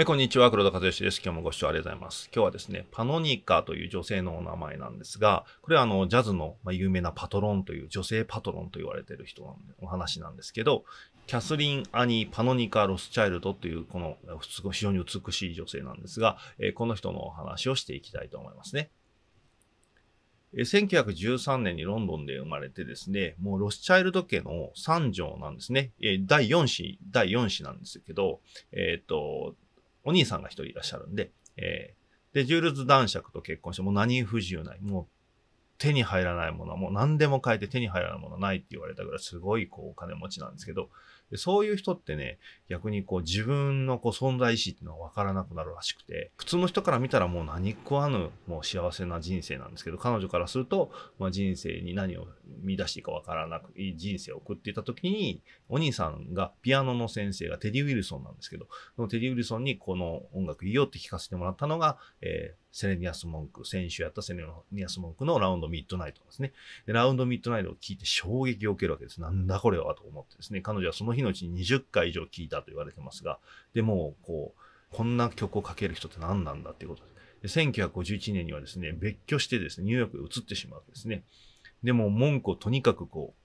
えこんにちは、黒田和義です。今日もご視聴ありがとうございます。今日はですね、パノニカという女性のお名前なんですが、これはあの、ジャズの有名なパトロンという女性パトロンと言われている人のお話なんですけど、キャスリン・アニー・パノニカ・ロスチャイルドというこの非常に美しい女性なんですが、えこの人のお話をしていきたいと思いますね。1913年にロンドンで生まれてですね、もうロスチャイルド家の三女なんですね。第4子、第4子なんですけど、えっ、ー、と、お兄さんが一人いらっしゃるんで、えー、で、ジュールズ男爵と結婚して、もう何不自由ない。もう手に入らないものはもう何でも買えて手に入らないものはないって言われたぐらいすごいこうお金持ちなんですけど、でそういう人ってね、逆にこう自分のこう存在意志っていうのは分からなくなるらしくて、普通の人から見たらもう何食わぬもう幸せな人生なんですけど、彼女からすると、まあ、人生に何を見出していいか分からなく、いい人生を送っていた時に、お兄さんがピアノの先生がテディ・ウィルソンなんですけど、そのテディ・ウィルソンにこの音楽いいよって聞かせてもらったのが、えーセレニアス・モンク、先週やったセレニアス・モンクのラウンド・ミッドナイトですね。でラウンド・ミッドナイトを聞いて衝撃を受けるわけです。なんだこれはと思ってですね、彼女はその日のうちに20回以上聞いたと言われてますが、でも、こう、こんな曲をかける人って何なんだっていうことで。で1951年にはですね、別居してですね、ニューヨークへ移ってしまうわけですね。でも、文句をとにかくこう、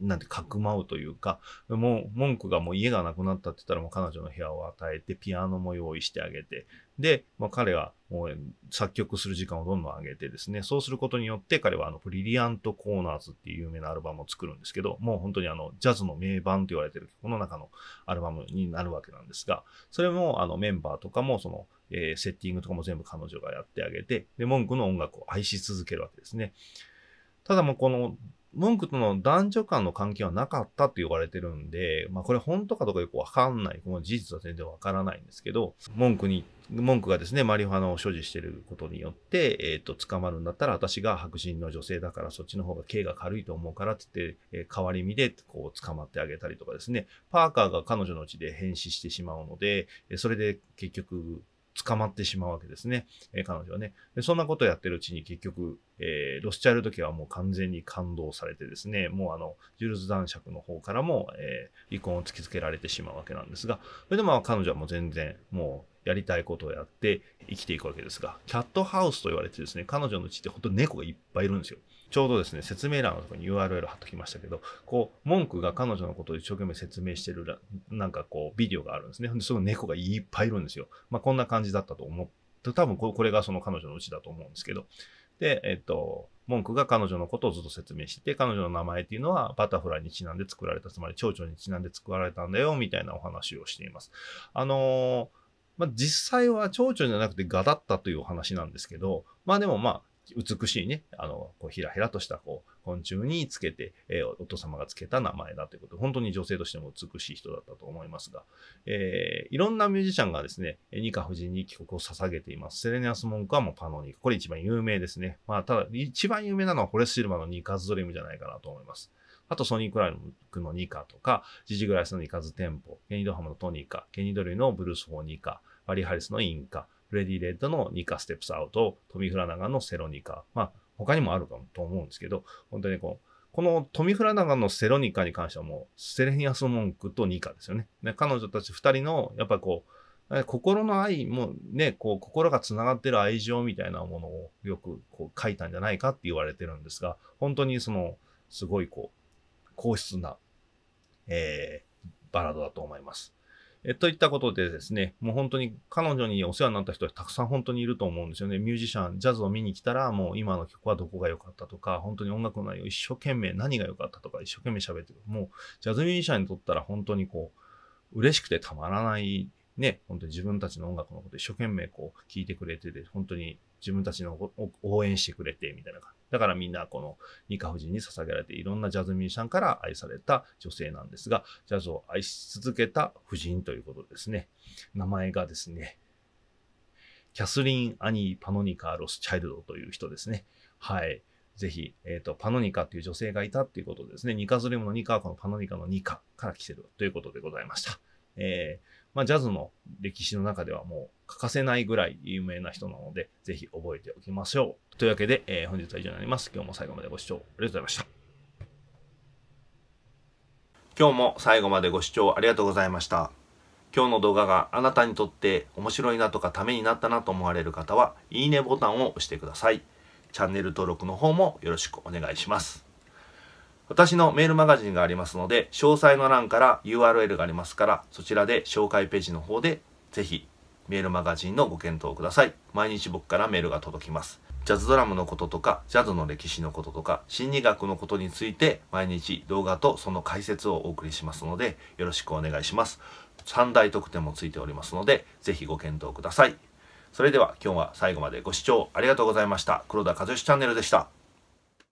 なんて、かくまうというか、もう、文句がもう家がなくなったって言ったら、もう彼女の部屋を与えて、ピアノも用意してあげて、で、まあ、彼はもう作曲する時間をどんどん上げてですね、そうすることによって彼はあの、ブリリアントコーナーズっていう有名なアルバムを作るんですけど、もう本当にあの、ジャズの名盤と言われてるこの中のアルバムになるわけなんですが、それもあの、メンバーとかもその、えー、セッティングとかも全部彼女がやってあげて、で、文句の音楽を愛し続けるわけですね。ただもうこの文句との男女間の関係はなかったって言われてるんで、まあこれ本当かどうかよくわかんない。この事実は全然わからないんですけど、文句に、文句がですね、マリファナを所持してることによって、えっ、ー、と、捕まるんだったら私が白人の女性だからそっちの方が刑が軽いと思うからって言って、えー、代わり身でこう捕まってあげたりとかですね、パーカーが彼女のうちで変死してしまうので、それで結局、捕まってしまうわけですね。えー、彼女はねで。そんなことをやってるうちに結局、えー、ロスチャイルド家はもう完全に感動されてですね、もうあの、ジュルズ男爵の方からも、えー、離婚を突きつけられてしまうわけなんですが、それでも彼女はもう全然、もう、やりたいことをやって生きていくわけですが、キャットハウスと言われてですね、彼女のうちって本当に猫がいっぱいいるんですよ。ちょうどですね、説明欄のところに URL 貼っときましたけど、こう、文句が彼女のことを一生懸命説明してる、なんかこう、ビデオがあるんですね。で、その猫がいっぱいいるんですよ。まあ、こんな感じだったと思って、多分これがその彼女のうちだと思うんですけど。で、えっと、文句が彼女のことをずっと説明してて、彼女の名前っていうのはバタフライにちなんで作られた、つまり蝶々にちなんで作られたんだよ、みたいなお話をしています。あのー、まあ、実際は蝶々じゃなくてガだったというお話なんですけど、まあでもまあ、美しいね、あの、こうひらひらとしたこう昆虫につけて、えー、お父様がつけた名前だということで、本当に女性としても美しい人だったと思いますが、えー、いろんなミュージシャンがですね、ニカ夫人に曲を捧げています。セレニアス・モンクはも Pannonica。これ一番有名ですね。まあ、ただ、一番有名なのはホレス・シルバーの Nica's Dream じゃないかなと思います。あとソニー・クラークのニカとか、ジジ・グライスの Nica's Tempo、ケニー・ドハムのトニカ、ケニー・ドルイの Blues for Nica、バリ・ハリスのインカ、フレディ・レッドの Nica Steps Out、トミ・フラナガのセロニカ、まあ、他にもあるかもと思うんですけど、本当にこう、このトミ・フラナガのセロニカに関してはもう、セレニアス・モンクとニカですよね。ね彼女たち二人の、やっぱこう、心の愛もね、こう、心が繋がってる愛情みたいなものをよくこう書いたんじゃないかって言われてるんですが、本当にその、すごいこう、硬質な、えー、バラードだと思います。えといったことでですね、もう本当に彼女にお世話になった人はたくさん本当にいると思うんですよね。ミュージシャン、ジャズを見に来たら、もう今の曲はどこが良かったとか、本当に音楽の内容一生懸命何が良かったとか一生懸命喋ってる。もう、ジャズミュージシャンにとったら本当にこう、嬉しくてたまらないね、本当に自分たちの音楽のこと一生懸命こう聞いてくれてて、本当に自分たちの応援してくれて、みたいな感じ。だからみんなこのニカ夫人に捧げられていろんなジャズミュージシャンから愛された女性なんですが、ジャズを愛し続けた夫人ということですね。名前がですね、キャスリン・アニー・パノニカ・ロスチャイルドという人ですね。はい。ぜひ、えっ、ー、と、パノニカという女性がいたっていうことですね。ニカズリムのニカはこのパノニカのニカから来てるということでございました。えー、まあ、ジャズの歴史の中ではもう欠かせないぐらい有名な人なので、ぜひ覚えておきましょう。というわけで、えー、本日は以上になります。今日も最後までご視聴ありがとうございました。今日も最後までご視聴ありがとうございました。今日の動画があなたにとって面白いなとかためになったなと思われる方は、いいねボタンを押してください。チャンネル登録の方もよろしくお願いします。私のメールマガジンがありますので、詳細の欄から URL がありますから、そちらで紹介ページの方でぜひメールマガジンのご検討ください。毎日僕からメールが届きます。ジャズドラムのこととか、ジャズの歴史のこととか、心理学のことについて毎日動画とその解説をお送りしますので、よろしくお願いします。3大特典もついておりますので、ぜひご検討ください。それでは今日は最後までご視聴ありがとうございました。黒田和義チャンネルでした。